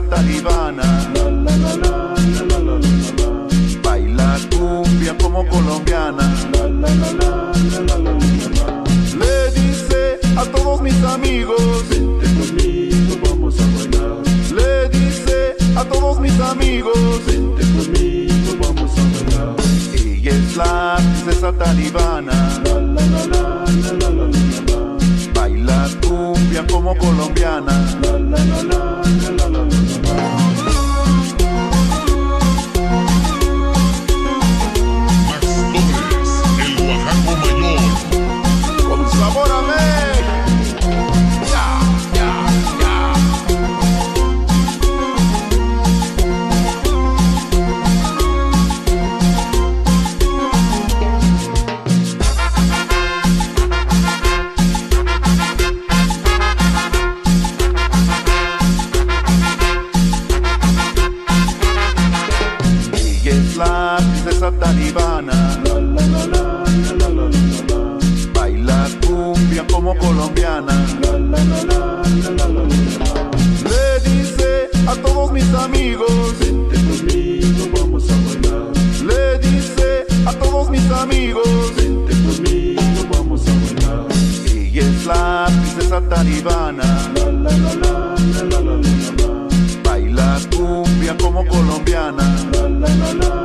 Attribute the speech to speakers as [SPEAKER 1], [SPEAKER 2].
[SPEAKER 1] gata Ivana. Baila cumbia como colombiana. Le dice a todos mis amigos.
[SPEAKER 2] Vente conmigo, vamos a bailar.
[SPEAKER 1] Le dice a todos mis amigos.
[SPEAKER 2] Vente conmigo, vamos a bailar.
[SPEAKER 1] Ella es la princesa talibana. Baila cumbia como colombiana. bailar esa talibana. Baila cumbia como colombiana. Le dice a todos mis amigos.
[SPEAKER 2] Vente conmigo, vamos a bailar.
[SPEAKER 1] Le dice a todos mis amigos.
[SPEAKER 2] Vente conmigo, vamos a bailar.
[SPEAKER 1] Ella es la princesa talibana. Baila cumbia como colombiana.
[SPEAKER 2] La, la, la,